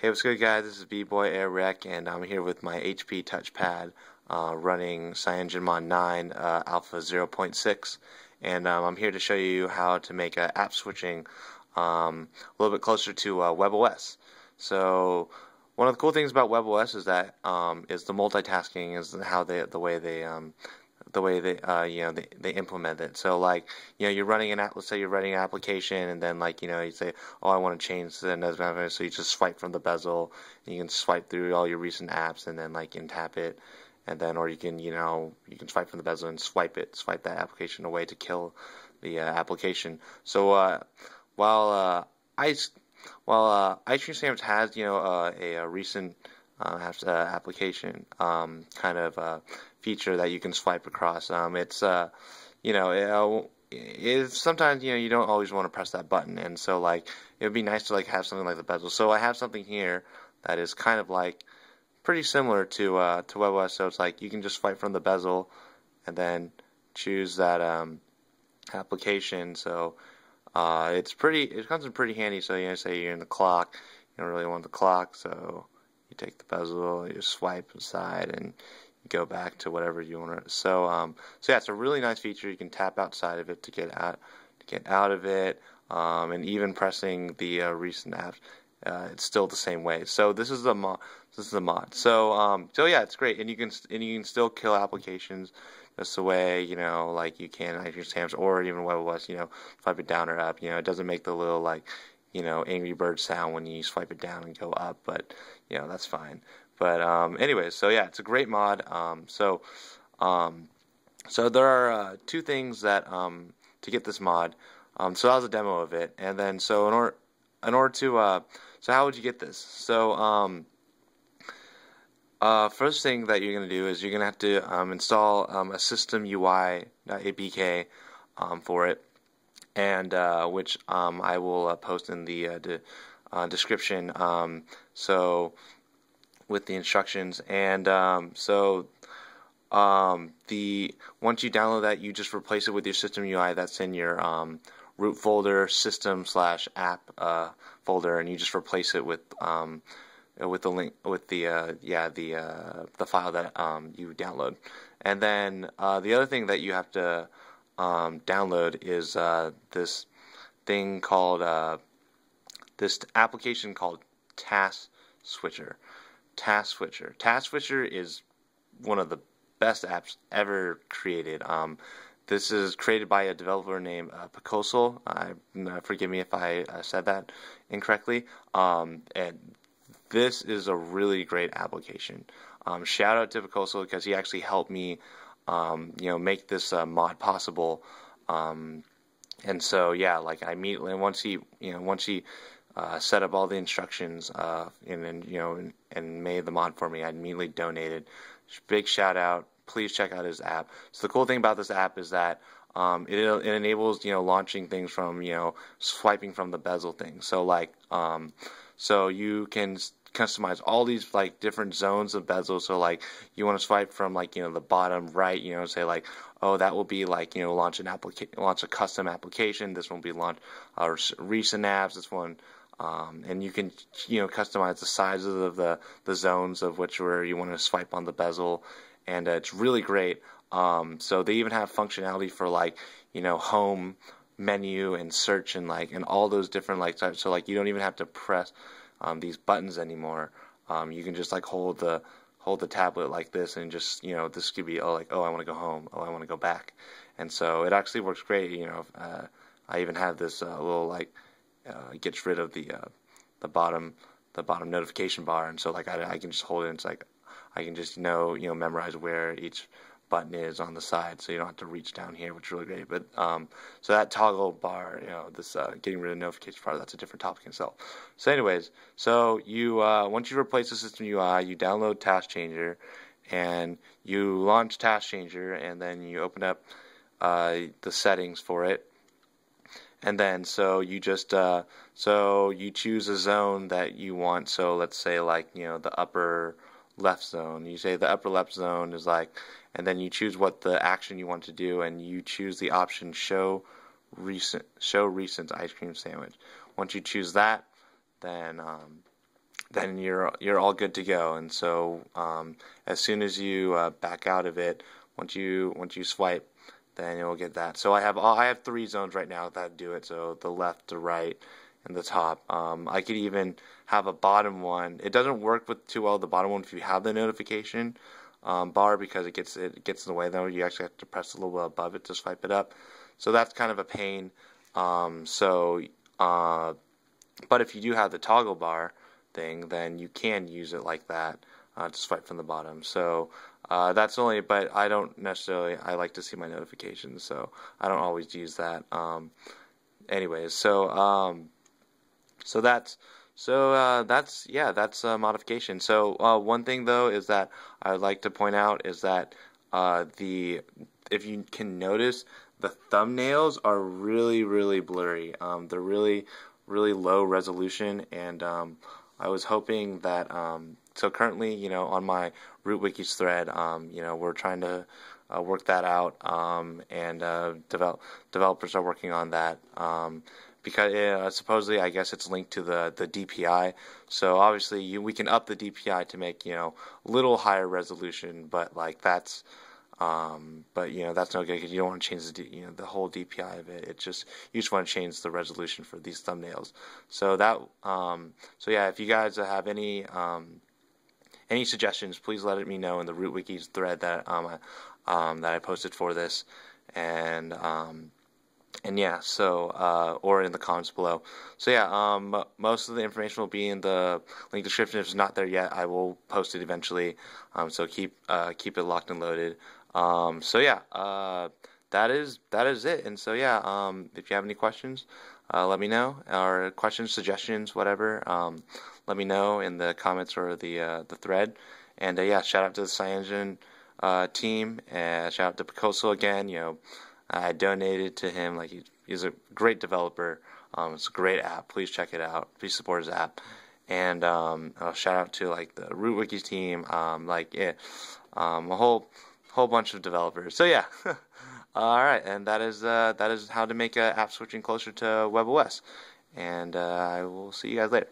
Hey, what's good, guys? This is B-Boy Air Rec, and I'm here with my HP touchpad uh, running CyanogenMod 9 uh, Alpha 0.6, and um, I'm here to show you how to make uh, app switching um, a little bit closer to uh, WebOS. So, one of the cool things about WebOS is that um, is the multitasking is how they the way they um, the way they uh, you know they, they implement it. So like you know you're running an app. Let's say you're running an application, and then like you know you say, oh I want to change the another so you just swipe from the bezel, and you can swipe through all your recent apps, and then like can tap it, and then or you can you know you can swipe from the bezel and swipe it, swipe that application away to kill the uh, application. So uh, while uh, ice while uh, ice cream sandwich has you know uh, a, a recent uh, uh, application um, kind of uh, feature that you can swipe across. Um, it's uh, you know it, sometimes you know you don't always want to press that button, and so like it would be nice to like have something like the bezel. So I have something here that is kind of like pretty similar to uh, to WebOS. So it's like you can just swipe from the bezel and then choose that um, application. So uh, it's pretty. It comes in pretty handy. So you know, say you're in the clock, you don't really want the clock, so you take the bezel, you swipe aside, and go back to whatever you want. So, um, so yeah, it's a really nice feature. You can tap outside of it to get out to get out of it, um, and even pressing the uh, recent apps. Uh, it's still the same way. So this is the mod. This is the mod. So um, so yeah, it's great, and you can and you can still kill applications just the way you know, like you can your Sam's or even WebOS. You know, swipe it down or up. You know, it doesn't make the little like you know, Angry Bird sound when you swipe it down and go up, but you know that's fine. But um, anyways, so yeah, it's a great mod. Um, so um, so there are uh, two things that um, to get this mod. Um, so that was a demo of it, and then so in order in order to uh, so how would you get this? So um, uh, first thing that you're going to do is you're going to have to install a system UI APK for it and uh, which I will uh, post in the uh, de- description. So with the instructions, and um, so um, the once you download that, you just replace it with your system UI that's in your um, root folder, system slash app uh, folder, and you just replace it with um, with the link with the uh, yeah the the file that you download. And then the other thing that you have to um, download is uh, this thing called uh, this application called Task Switcher. Task Switcher. Task Switcher is one of the best apps ever created. Um, this is created by a developer named uh, Pacosal. Uh, forgive me if I uh, said that incorrectly. Um, and this is a really great application. Um, shout out to Pacosal because he actually helped me um, you know, make this uh, mod possible. Um, and so, yeah, like I immediately once he, you know, once he uh, set up all the instructions uh, and then you know and, and, made the mod for me, I immediately donated. Big shout out! Please check out his app. So the cool thing about this app is that um, it, it enables you know launching things from you know swiping from the bezel thing. So like um, so you can customize all these like different zones of bezel. So like you want to swipe from like you know the bottom right, you know, say like oh that will be like you know launch an application, launch a custom application. This one will be launch uh, recent apps. This one. Um, and you can you know customize the sizes of the the zones of which where you want to swipe on the bezel, and uh, it's really great. Um, so they even have functionality for like you know home menu and search and like and all those different like types. So like you don't even have to press um, these buttons anymore. Um, you can just like hold the hold the tablet like this and just you know this could be oh like oh I want to go home oh I want to go back, and so it actually works great. You know uh, I even have this uh, little like uh, gets rid of the uh, the bottom the bottom notification bar, and so like I, I can just hold it. It's like I can just know you know memorize where each button is on the side, so you don't have to reach down here, which is really great. But um, so that toggle bar, you know, this uh, getting rid of notification bar, that's a different topic in itself. So, anyways, so you uh, once you replace the system UI, you download Task Changer, and you launch Task Changer, and then you open up uh, the settings for it. And then, so you just uh, so you choose a zone that you want. So let's say like you know the upper left zone. You say the upper left zone is like, and then you choose what the action you want to do, and you choose the option show recent show recent ice cream sandwich. Once you choose that, then um, then you're you're all good to go. And so um, as soon as you uh, back out of it, once you once you swipe, then you'll get that. So I have all, I have three zones right now that do it. So the left, the right, and the top. Um, I could even have a bottom one. It doesn't work with too well the bottom one if you have the notification um, bar because it gets it gets in the way. Though you actually have to press a little bit above it to swipe it up. So that's kind of a pain. Um, so, uh, but if you do have the toggle bar thing, then you can use it like that uh, to swipe from the bottom. So uh, that's only, but I don't necessarily. I like to see my notifications, so I don't always use that. Um, anyways, so um, so that's so uh, that's yeah, that's a modification. So uh, one thing though is that I would like to point out is that uh, the if you can notice the thumbnails are really really blurry. Um, they're really really low resolution, and um, I was hoping that um, so currently you know on my RootzWiki thread um, you know we're trying to uh, work that out um, and uh, develop developers are working on that um, because uh, supposedly I guess it's linked to the the DPI. So obviously you, we can up the DPI to make you know a little higher resolution, but like that's um, but you know that's no good because you don't want to change the you know the whole DPI of it. It just you just want to change the resolution for these thumbnails. So that um, so yeah, if you guys have any um, any suggestions, please let me know in the RootzWiki thread that um, um, that I posted for this, and um, and yeah, so uh, or in the comments below. So yeah, um, most of the information will be in the link description. If it's not there yet, I will post it eventually. Um, so keep uh, keep it locked and loaded. Um, so yeah, uh, that is that is it. And so yeah, um, if you have any questions, uh, let me know or questions, suggestions, whatever. Um, let me know in the comments or the uh, the thread. And uh, yeah, shout out to the Cyanogen team and shout out to Picoso again. You know. I donated to him. Like he, he's a great developer. Um, it's a great app. Please check it out. Please support his app. And um, shout out to like the RootzWiki team. Um, like yeah, um, a whole whole bunch of developers. So yeah. All right, and that is uh, that is how to make uh, app switching closer to WebOS. And uh, I will see you guys later.